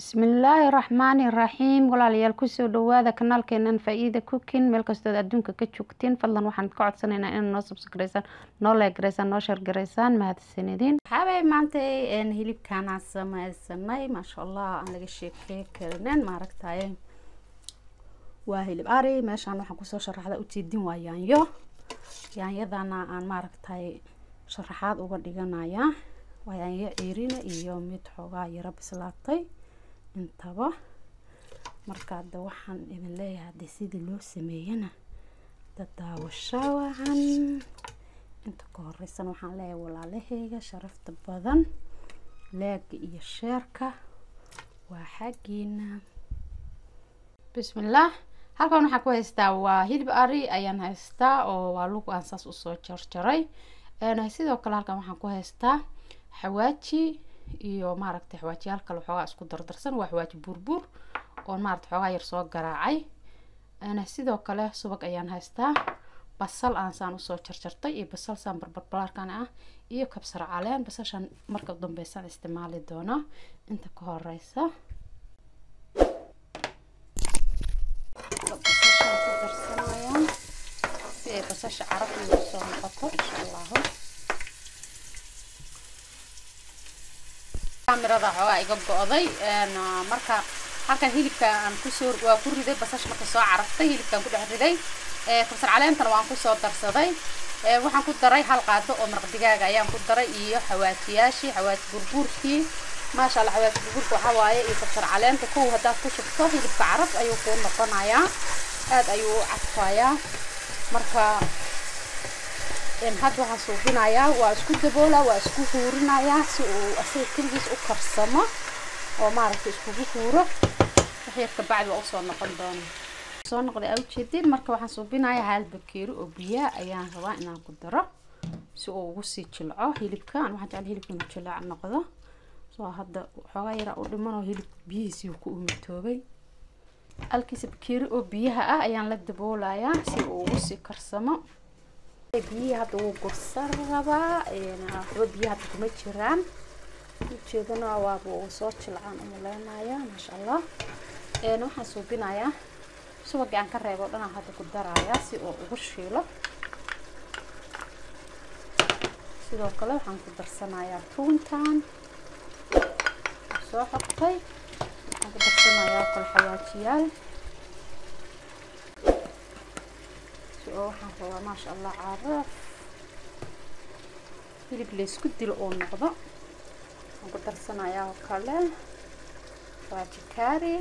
bismillaahi raxmaani raxiim walaalayaal ku soo dhawaada kanaalkeenan faa-iida cookin meel kastood adduunka ka joogtiin fadlan waxaan ka codsanaynaa in noo subscribeysaan noo leegaraysaan noo shargaraysaan mahadsanidin waxaabay maanta hilibkaanaan sameysanay maasha allah aan laga sheekey karinen maaragtaye waa hilib ari. Meeshaan waxaan ku soo sharaxda ujeedin waa yaanyo. Yaanyadana aan maaragtay sharaxaad uga dhiganaya. Waa yaanyo ciirina iyo mid xoogaa yaro bislaatay intaba. Marka hadda waxaan idin leeyahay haddii sidii loo sameeyana dadaawasho wacan inta ka horeysan waxaan leeyahay walaalaheyga sharafta badan leega iyo sheerka. Waa xaggiina. Bismillaah halkan waxaan ku haystaa waa hilib ari ayaan haystaa oo waa lug aan saas u soo jarjaray. Sidoo kale halkan waxaan ku haystaa xawaaji iyo maaragtay xawaajiyaal kale xoogaa isku dardarsan waa xawaaji buurbuur oo maaragtay xoogaa yar soo garaacay. Sidoo kale subag ayaan haystaa basal aan saan u soo jarjartay iyo basal saan barbarbalaarkan ah iyo kabsar caleen. Basashan marka dambeysaan isticmaali doona inta ka horeysa. Basasha carab igu soo noqoto insha allahu kamirada xoogaa iga go-day. Marka halkan hilibka aan ku soo waa ku riday basasha marka soo caraftay hilibkaan ku dhex riday. Kabsar caleentana waan ku soo darsaday. Waxaan ku daray hal qaado oo maraq digaaga ayaan ku daray iyo xawaajiyaashii xawaaji burbuurkii maasha allah xawaaji burbuurka waxaa waaye iyo kabsar caleenta. Kow haddaad ku shubto hilibka caraf ayuu kuu noqonayaa. Aad ayuu u cadfayaa marka hadda waxaan suubinayaa waa isku daboolaa waa isku huurinayaa si uu asaga keligiis u karsamo oo maaragtay iskugu huuro. Waxyar kabacdi waa u soo noqon doona soo noqday aa ujeedin marka waxaan suubinayaa hal bakeeri oo biyaa ayaan rabaa inaan ku daro si uu ugu sii jilco hilibka an waxaan jecel hilibka inuu jilaac noqdo. Soo hadda xoogaa yaraa u dhimanoo hilibka biyihiisii ku umitoobay halkiisa bakeeri oo biyaha ah ayaan la daboolayaa si uu ugu sii karsamo biyihii hadda wuu gursan rabaa waxba biyaha hadda kuma jiraan ujeedana waaba uu soo jilcaan umaleynaya maasha allah waxaan suubinayaa subagii aan ka reebo o dhan aan hadda ku darayaa si uu ugu shiilo sidoo kale waxaan ku darsanayaa tuuntan soo xogtay waxaan ku darsanayaa kale xawaajiyaal oo waxaan rabaa maasha allah caraf hilib laysku dilo oo noqdo. Waxaan ku darsanayaa oo kale. Waajikaari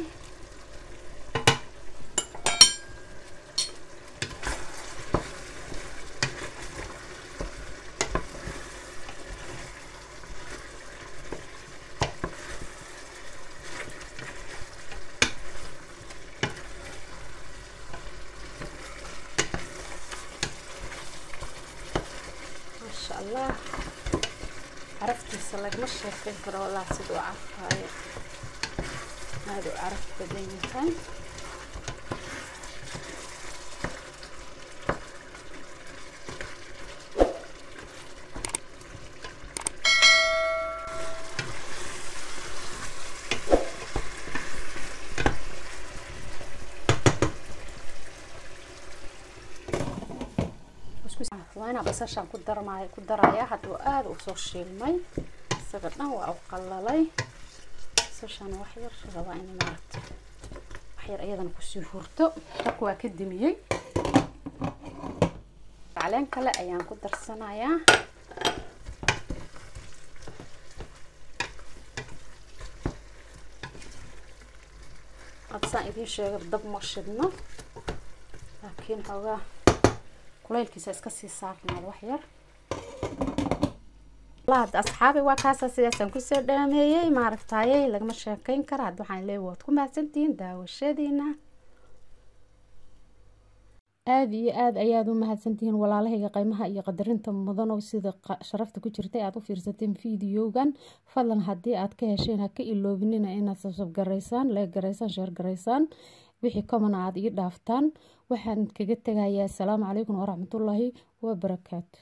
allah caraftiisa lagama sheekeyn karo walaa sida u carfaayo aada u caraf badan وأنا بسش عن كدر معي كدر عليها حتى وقاد وصوش المي سقطنا أو قللي سش عن وحير شغل عيني مرت وحير أيضا كسي هورتو. تقوى كدمي علان كلا ايان كدر الصنايا اتصاق ايدين شغل ضب مرشدنا. لكن هوا kulaylkiisa iska sii saarnaad wax yar. Hadda asxaabi waa kaasa sidaasaan ku soo dhaameeyey maaragtaaye lagama sheekeyn kara hadda waxaan leeyahay waad ku mahadsantihiin daawashadiina. Aada iyo aada ayaad u mahadsantihiin walaalahayga qiimaha iyo qadarinta mudanow sida sharafta ku jirtay. Aada u fiirsateen videogan fadlan haddii aad ka hesheen ha ka iloobinina inaad sabsab garaysaan leeg garaysaan sheer garaysaan wixii komana aada ii dhaaftaan. Waxaan kaga tegayaa asalaamu calaykum waraxmatullaahi wabarakaatu